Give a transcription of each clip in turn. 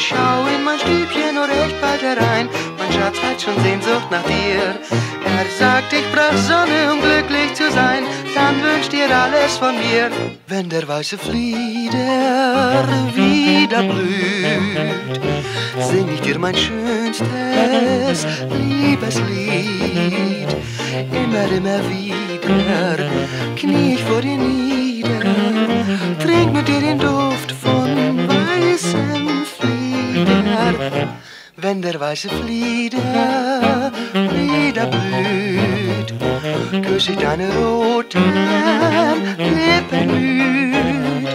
schau in mein Stübchen nur recht bald herein. Mein Schatz hat schon Sehnsucht nach dir. Er sagt, ich brauch Sonne, um glücklich zu sein. Dann wünscht dir alles von mir. Wenn der weiße Flieder wieder blüht, sing ich dir mein schönstes Liebeslied. Immer, immer wieder knie ich vor dir nieder Wenn der weiße Flieder wieder blüht, küsse ich deine roten Lippen müd.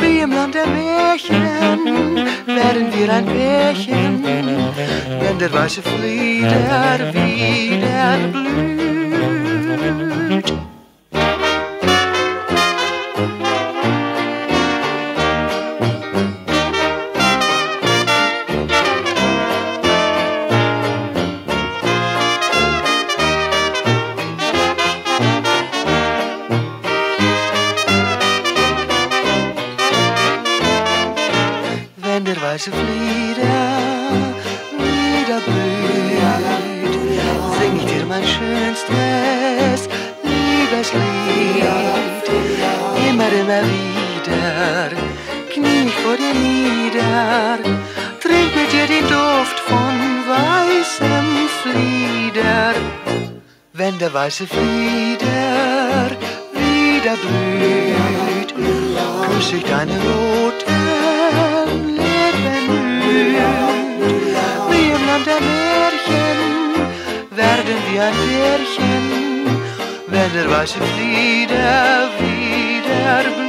Wie im Land der Märchen werden wir ein Pärchen, wenn der weiße Flieder wieder blüht. Weiße Flieder wieder blüht, sing ich dir mein schönstes Liebeslied. Immer, immer wieder knie ich vor dir nieder, trink mit dir den Duft von weißem Flieder. Wenn der weiße Flieder wieder blüht, küsse ich deine roten Land der Märchen werden wir ein Pärchen, wenn der weiße Flieder wieder